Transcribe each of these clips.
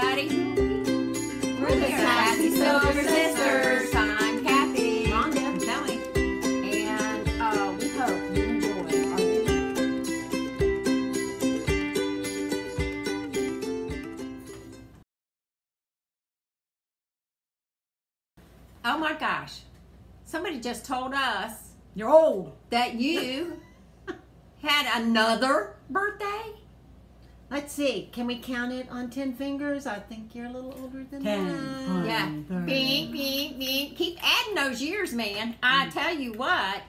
everybody. We're the Sassy Silver Sisters. I'm Cathy. Rhonda. I'm Kelly. And uh, we hope you enjoy our video. Oh my gosh. Somebody just told us. You're old. That you had another birthday. Let's see. Can we count it on ten fingers? I think you're a little older than Ten, that. nine. Yeah. thirty. Beep, beep, beep. Keep adding those years, man. I tell you what,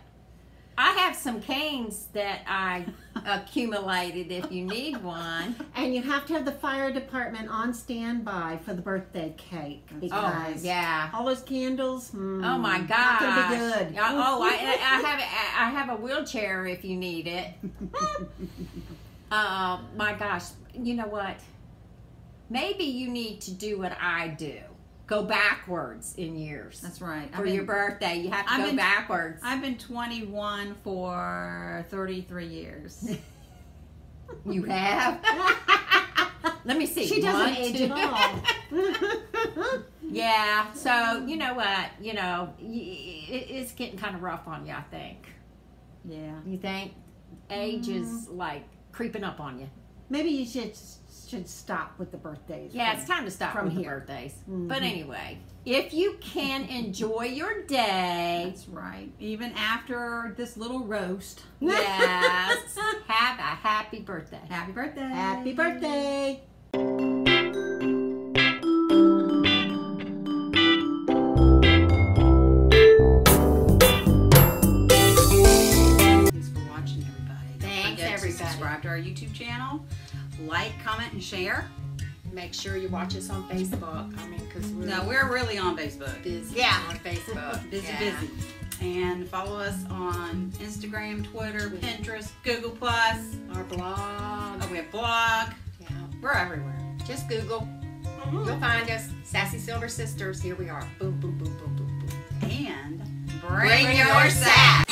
I have some canes that I accumulated if you need one. And you have to have the fire department on standby for the birthday cake Oh, yeah. all those candles. hmm, Oh my Not gosh. gonna be good. Uh, Oh, I, I have a- I have a wheelchair if you need it. Uh, my gosh. You know what? Maybe you need to do what I do. Go backwards in years. That's right. For I've your birthday, you have to I've go been- backwards. I've been 21 for 33 years. You have? Let me see. She doesn't One, age two- at all. yeah. So you know what? You know, it's getting kind of rough on you. I think. yeah. You think age is like creeping up on you? Maybe you should should stop with the birthdays. Yeah, it's time to stop From with the here. birthdays. Mhm. But anyway, if you can enjoy your day, That's right. Even after this little roast. yes, have a happy birthday. Happy birthday. Happy birthday. Subscribe to our YouTube channel, like, comment, and share. Make sure you watch us on Facebook. I mean, because we're No, we're really on Facebook. busy Yeah. on Facebook. Busy, Yeah. busy. And follow us on Instagram, Twitter, Pinterest, Google Plus. Our blog. Oh, we have blog. Yeah. We're everywhere. Just Google. Mm-hmm. You'll find us. Sassy Silver Sisters. Here we are. Boom, boom, boom, boom, boom, boom. And Bring your sass.